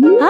啊。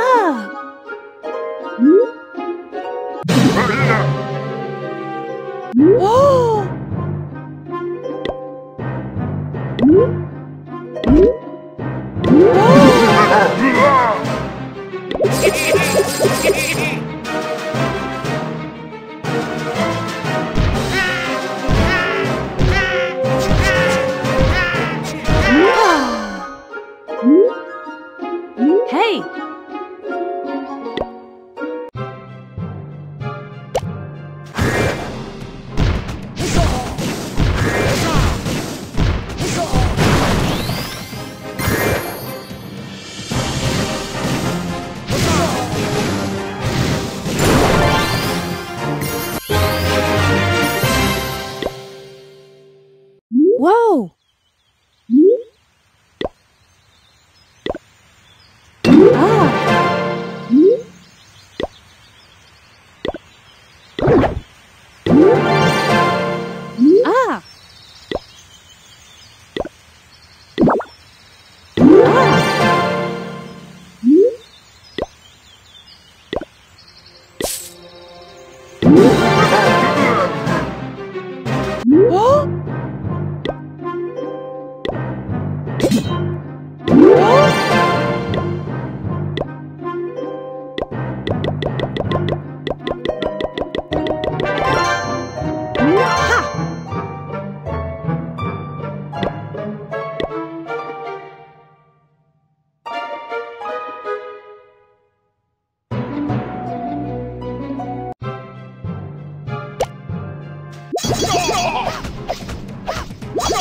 Ha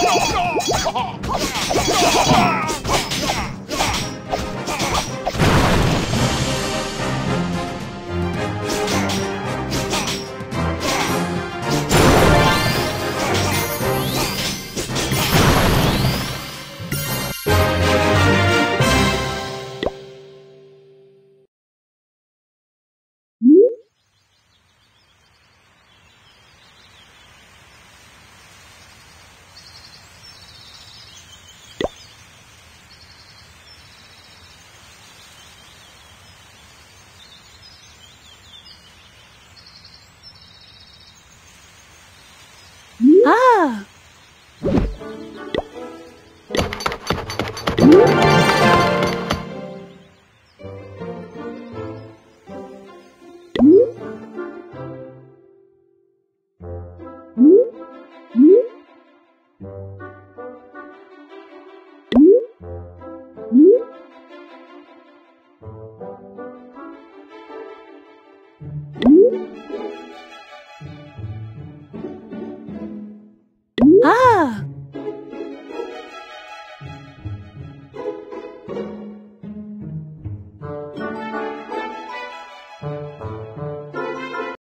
go, go! Woo!